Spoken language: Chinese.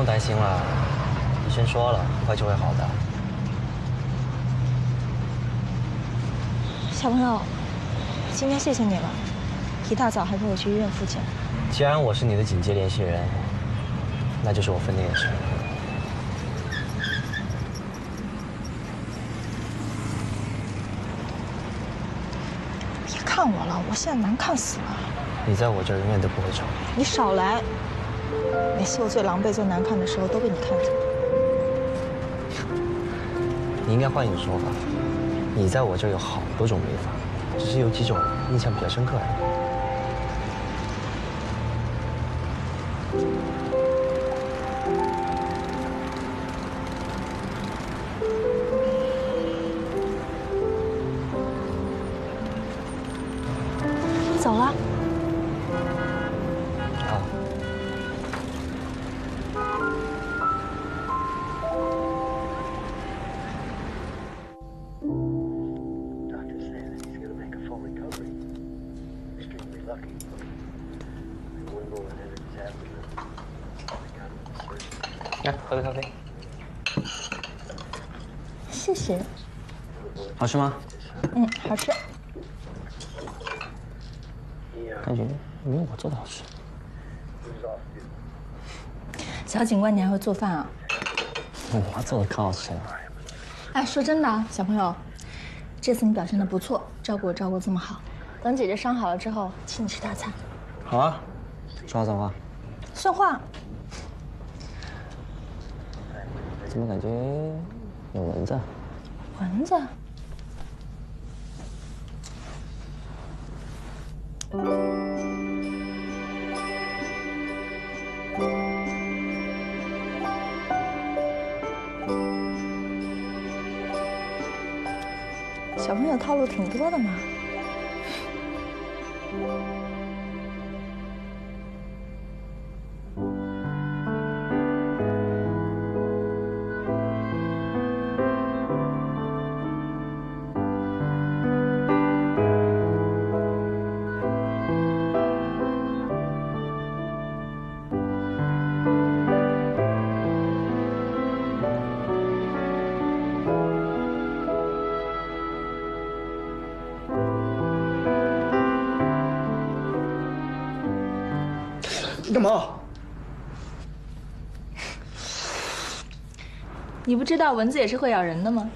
用担心了，医生说了，很快就会好的。小朋友，今天谢谢你了，一大早还陪我去医院复检。既然我是你的紧急联系人，那就是我分内的事。别看我了，我现在难看死了。你在我这儿永远都不会丑。你少来！每次我最狼狈、最难看的时候，都被你看见。你应该换一种说法，你在我这儿有好多种美法，只是有几种印象比较深刻而已。走了？来，喝个咖啡。谢谢。好吃吗？嗯，好吃。感觉没有我做的好吃。小警官，你还会做饭啊？我做的可好吃了。哎，说真的啊，小朋友，这次你表现的不错，照顾我照顾这么好。等姐姐伤好了之后，请你吃大餐。好啊，说话算话。算话。怎么感觉有蚊子？蚊子？小朋友套路挺多的嘛。Thank you. 你干嘛？你不知道蚊子也是会咬人的吗？